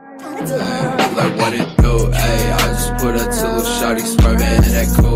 Like what it do, ayy? I just put a little shawty swerving in that coupe,